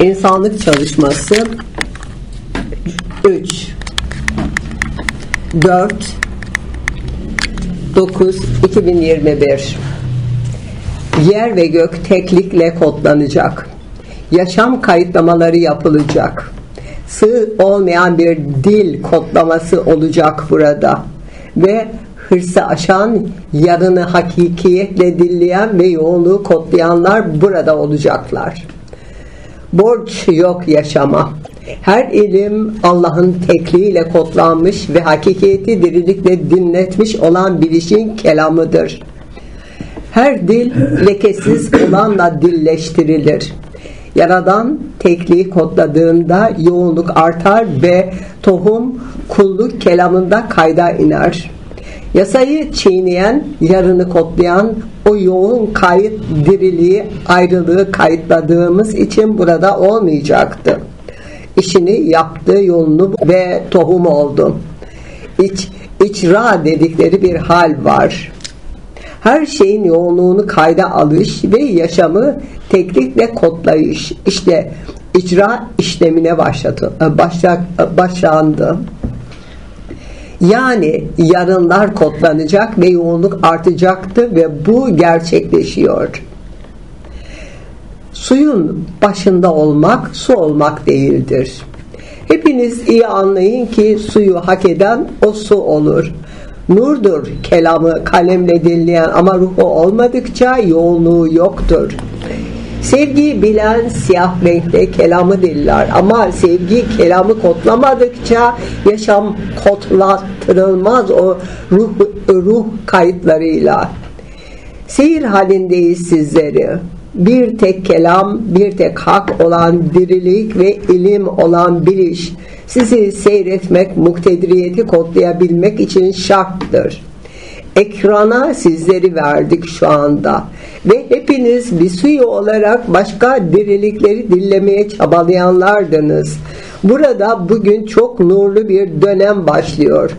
İnsanlık çalışması 3 4 9 2021 Yer ve gök teklikle kodlanacak. Yaşam kayıtlamaları yapılacak. Sığ olmayan bir dil kodlaması olacak burada. Ve hırsı aşan, yarını hakikiyetle dilleyen ve yoğunluğu kodlayanlar burada olacaklar. Borç yok yaşama. Her ilim Allah'ın tekliğiyle kodlanmış ve hakikiyeti dirilikle dinletmiş olan bilişin kelamıdır. Her dil lekesiz olanla dilleştirilir. Yaradan tekliği kodladığında yoğunluk artar ve tohum kulluk kelamında kayda iner. Yasayı çiğneyen, yarını kodlayan o yoğun kayıt diriliği, ayrılığı kayıtladığımız için burada olmayacaktı. İşini yaptı, yolunu ve tohum oldu. İç, icra dedikleri bir hal var. Her şeyin yoğunluğunu kayda alış ve yaşamı teknikle kodlayış. İşte icra işlemine başladı, başla, başlandı. Yani yarınlar kodlanacak ve yoğunluk artacaktı ve bu gerçekleşiyor. Suyun başında olmak su olmak değildir. Hepiniz iyi anlayın ki suyu hak eden o su olur. Nurdur kelamı kalemle dinleyen ama ruhu olmadıkça yoğunluğu yoktur. Sevgi bilen siyah renkte kelamı diller ama sevgi kelamı kodlamadıkça yaşam kodlattırılmaz o ruh, ruh kayıtlarıyla. Seyir halindeyiz sizleri. Bir tek kelam, bir tek hak olan dirilik ve ilim olan biliş sizi seyretmek, muktediriyeti kodlayabilmek için şarttır. Ekrana sizleri verdik şu anda ve hepiniz bir suyu olarak başka dirilikleri dinlemeye çabalayanlardınız. Burada bugün çok nurlu bir dönem başlıyor.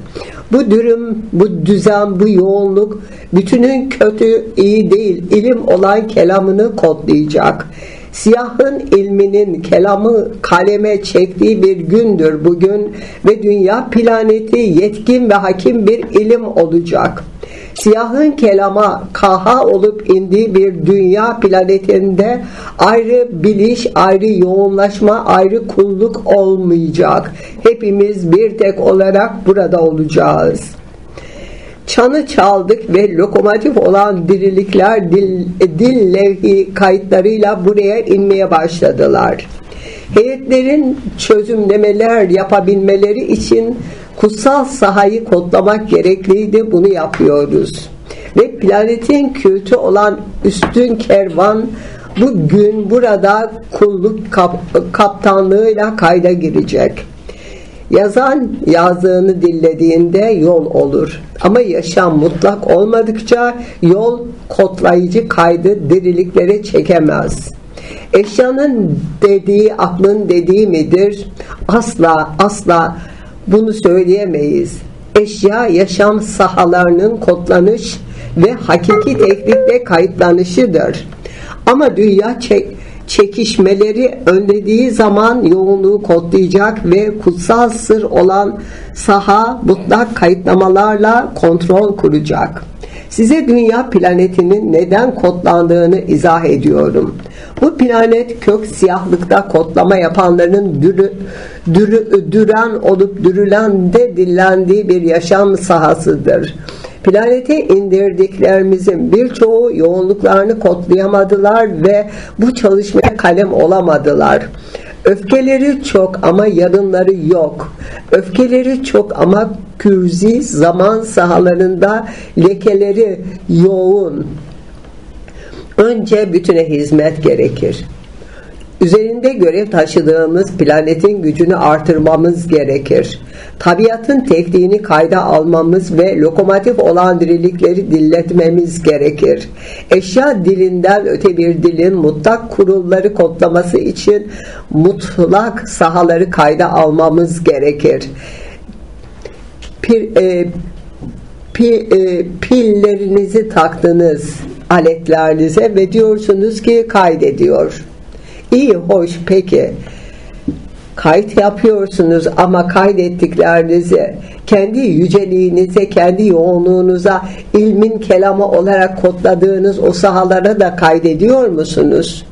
Bu dürüm, bu düzen, bu yoğunluk bütünün kötü, iyi değil, ilim olan kelamını kodlayacak. Siyahın ilminin kelamı kaleme çektiği bir gündür bugün ve dünya planeti yetkin ve hakim bir ilim olacak. Siyahın kelama kaha olup indiği bir dünya planetinde ayrı biliş, ayrı yoğunlaşma, ayrı kulluk olmayacak. Hepimiz bir tek olarak burada olacağız. Çanı çaldık ve lokomotif olan dirilikler dil, dil levhi kayıtlarıyla buraya inmeye başladılar. Heyetlerin çözümlemeler yapabilmeleri için kutsal sahayı kodlamak gerekliydi. Bunu yapıyoruz. Ve planetin kültü olan üstün kervan bugün burada kulluk kap kaptanlığıyla kayda girecek. Yazan yazdığını dillediğinde yol olur. Ama yaşam mutlak olmadıkça yol kodlayıcı kaydı diriliklere çekemez. Eşyanın dediği aklın dediği midir? Asla asla bunu söyleyemeyiz. Eşya yaşam sahalarının kodlanış ve hakiki teknikle kayıtlanışıdır. Ama dünya çek çekişmeleri önlediği zaman yoğunluğu kodlayacak ve kutsal sır olan saha mutlak kayıtlamalarla kontrol kuracak. Size dünya planetinin neden kodlandığını izah ediyorum. Bu planet kök siyahlıkta kodlama yapanların dürü, dürü, düren olup dürülen de dillendiği bir yaşam sahasıdır. Planete indirdiklerimizin birçoğu yoğunluklarını kodlayamadılar ve bu çalışmaya kalem olamadılar. Öfkeleri çok ama yarınları yok. Öfkeleri çok ama kürzi zaman sahalarında lekeleri yoğun. Önce bütüne hizmet gerekir. Üzerinde görev taşıdığımız planetin gücünü artırmamız gerekir. Tabiatın tekniğini kayda almamız ve lokomotif olan dirilikleri dilletmemiz gerekir. Eşya dilinden öte bir dilin mutlak kurulları kodlaması için mutlak sahaları kayda almamız gerekir. Pir, e, pi, e, pillerinizi taktınız aletlerinize ve diyorsunuz ki kaydediyor İyi, hoş, peki. Kayıt yapıyorsunuz ama kaydettiklerinizi kendi yüceliğinize, kendi yoğunluğunuza, ilmin kelamı olarak kodladığınız o sahalara da kaydediyor musunuz?